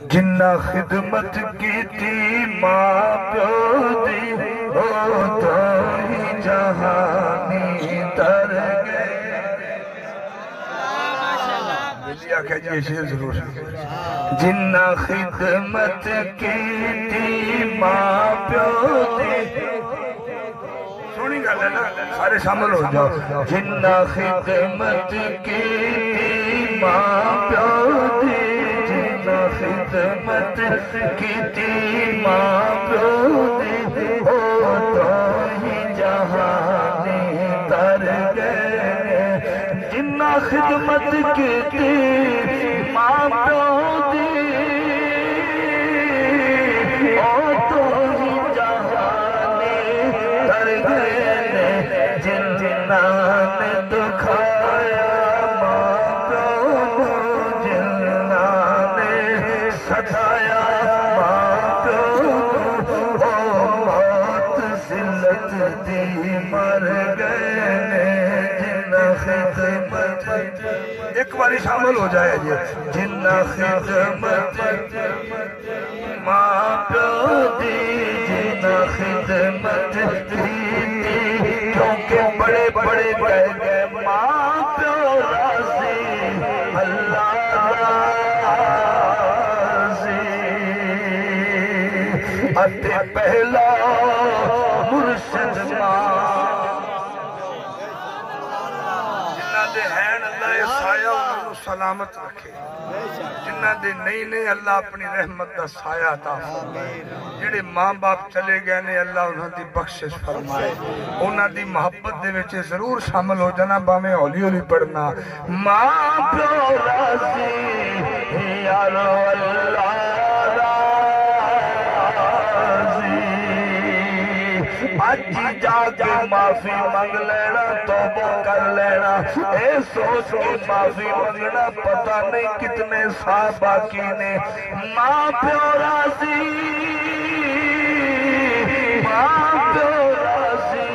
जिन्ना खिदमत की थी माँ प्यो दी ओ ही जहानी तर गए। जिन्ना खिदमत की थी माँ प्यो दी है ना? सारे शामिल हो जाओ। जिन्ना खिदमत की खिदमत की थी माँ प्यो दी हो तो ही जहानी तर गए जिन्ना खिदमत की माँ दी ओ तो ही जहानी तर गए जिन्ना ने दुखाया माँ प्यो जिन्ना ने सताया मर गए एक बारी शामिल हो जाए जी। जिन्ना खिदमत माँ प्यो दी जिन्ना खिदमत क्योंकि बड़े बड़े गए माँ प्यो अल्लाह पहला सलामत रखे जिन्ना दे नहीं ने अल्लाह अपनी रहमत का साया था जेडे माँ बाप चले गए ने अल्लाह उन्होंने बख्शिश फरमाए उन्होंने मुहब्बत के ज़रूर शामिल हो जाना, भावे हौली हौली पढ़ना। माँ प्यो राज़ी हाजी जाके माफ़ी मंग लेना, तोबो कर लेना। ये सोच के माफ़ी मंगना, पता नहीं कितने साल बाकी ने। माँ प्यो राज़ी, माँ प्यो राज़ी,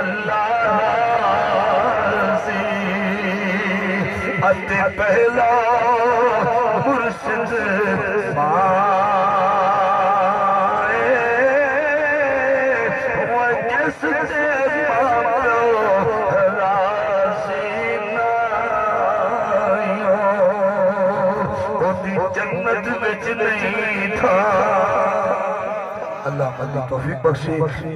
अल्लाह राज़ी। अति पहला मुर्शिद जन्नत में नहीं था अल्लाह अल्लाह तौफीक बख्शे